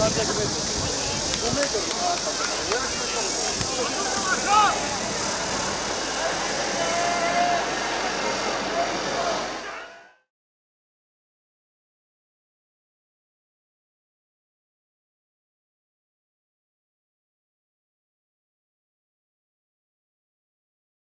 300m。5メートル。